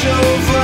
show